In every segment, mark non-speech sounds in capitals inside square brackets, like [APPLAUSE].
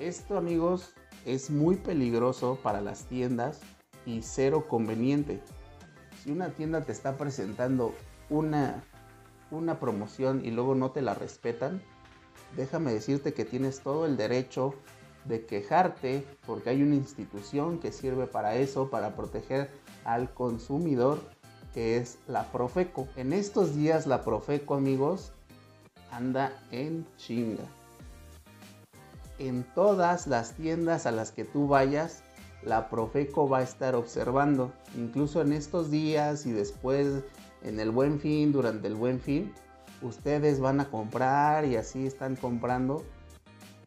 Esto amigos es muy peligroso para las tiendas y cero conveniente. Si una tienda te está presentando una, una promoción y luego no te la respetan, déjame decirte que tienes todo el derecho de quejarte porque hay una institución que sirve para eso, para proteger al consumidor, que es la Profeco. En estos días la Profeco, amigos, anda en chinga. En todas las tiendas a las que tú vayas, la Profeco va a estar observando. Incluso en estos días y después en el buen fin, durante el buen fin, ustedes van a comprar y así están comprando.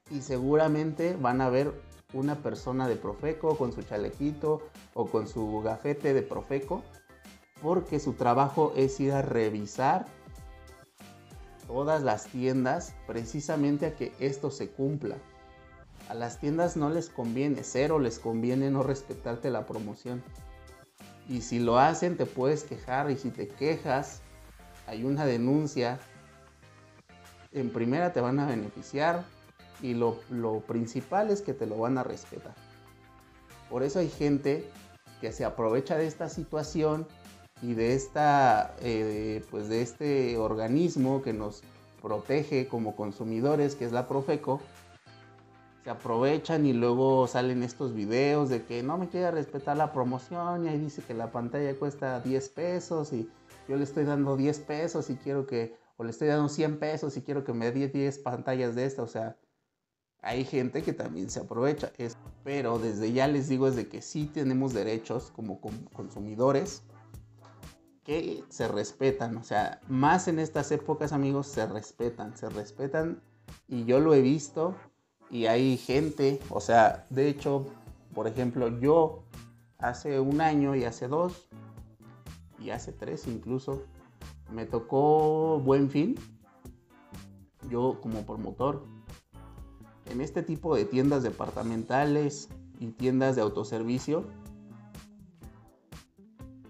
Y seguramente van a ver una persona de Profeco con su chalequito o con su gafete de Profeco. Porque su trabajo es ir a revisar todas las tiendas precisamente a que esto se cumpla. A las tiendas no les conviene, cero les conviene no respetarte la promoción. Y si lo hacen te puedes quejar y si te quejas hay una denuncia, en primera te van a beneficiar y lo, principal es que te lo van a respetar. Por eso hay gente que se aprovecha de esta situación y de esta eh, pues de este organismo que nos protege como consumidores que es la Profeco se aprovechan y luego salen estos videos de que no me quiere respetar la promoción y ahí dice que la pantalla cuesta 10 pesos y yo le estoy dando 10 pesos y quiero que, o le estoy dando 100 pesos y quiero que me dé 10 pantallas de esta, o sea, hay gente que también se aprovecha, es, pero desde ya les digo es de que sí tenemos derechos como consumidores que se respetan, o sea, más en estas épocas amigos se respetan, se respetan y yo lo he visto y hay gente, o sea, de hecho, por ejemplo, yo hace un año y hace dos y hace tres incluso, me tocó buen fin, yo como promotor, en este tipo de tiendas departamentales y tiendas de autoservicio.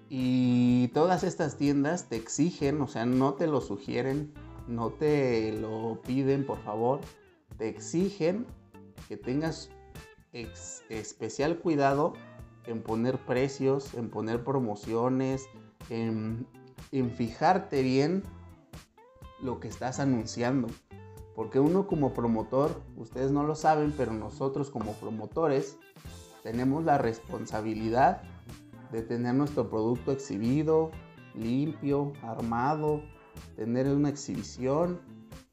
Y todas estas tiendas te exigen, o sea, no te lo sugieren, no te lo piden, por favor exigen que tengas especial cuidado en poner precios, en poner promociones, en, en fijarte bien lo que estás anunciando. Porque uno como promotor, ustedes no lo saben, pero nosotros como promotores tenemos la responsabilidad de tener nuestro producto exhibido, limpio, armado, tener una exhibición,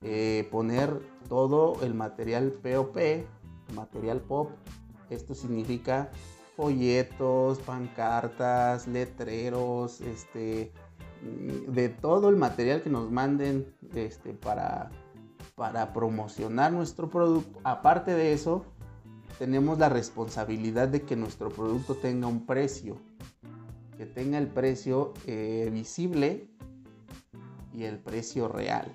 eh, poner todo el material POP, material pop. Esto significa folletos, pancartas, letreros, este, de todo el material que nos manden este, para, para promocionar nuestro producto. Aparte de eso, tenemos la responsabilidad de que nuestro producto tenga un precio, que tenga el precio eh, visible y el precio real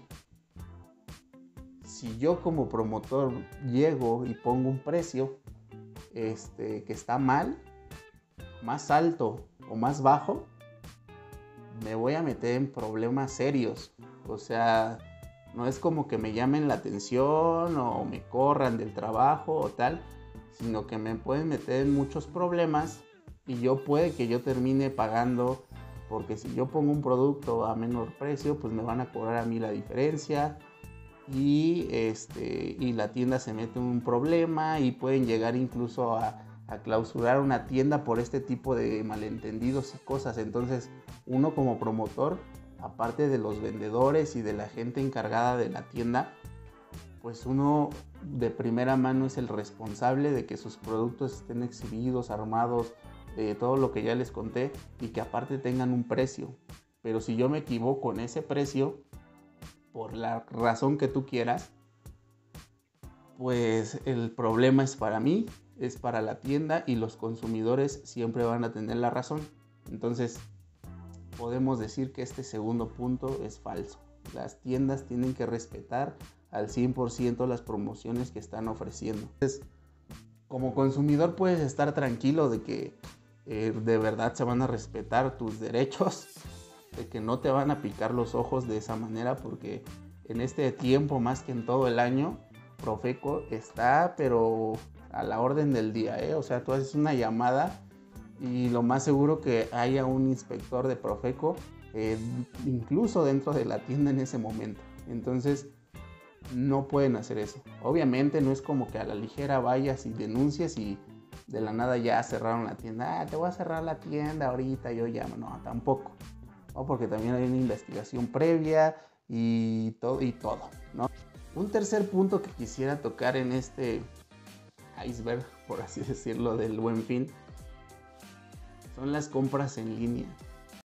si yo como promotor llego y pongo un precio este, que está mal, más alto o más bajo, me voy a meter en problemas serios. O sea, no es como que me llamen la atención o me corran del trabajo o tal, sino que me pueden meter en muchos problemas y yo puede que yo termine pagando porque si yo pongo un producto a menor precio, pues me van a cobrar a mí la diferencia y, este, y la tienda se mete en un problema y pueden llegar incluso a, clausurar una tienda por este tipo de malentendidos y cosas. Entonces uno como promotor, aparte de los vendedores y de la gente encargada de la tienda, pues uno de primera mano es el responsable de que sus productos estén exhibidos, armados, de todo lo que ya les conté y que aparte tengan un precio. Pero si yo me equivoco en ese precio, por la razón que tú quieras, pues el problema es para mí, es para la tienda y los consumidores siempre van a tener la razón. Entonces, podemos decir que este segundo punto es falso. Las tiendas tienen que respetar al 100% las promociones que están ofreciendo. Entonces, como consumidor puedes estar tranquilo de que eh, de verdad se van a respetar tus derechos que no te van a picar los ojos de esa manera porque en este tiempo más que en todo el año Profeco está, pero a la orden del día, ¿eh? O sea, tú haces una llamada y lo más seguro que haya un inspector de Profeco, eh, incluso dentro de la tienda en ese momento. Entonces, no pueden hacer eso. Obviamente no es como que a la ligera vayas y denuncies y de la nada ya cerraron la tienda. Ah, te voy a cerrar la tienda ahorita, yo llamo. No, tampoco. Porque también hay una investigación previa y todo, y todo, ¿no? Un tercer punto que quisiera tocar en este iceberg, por así [LAUGHS] decirlo, del buen fin, son las compras en línea.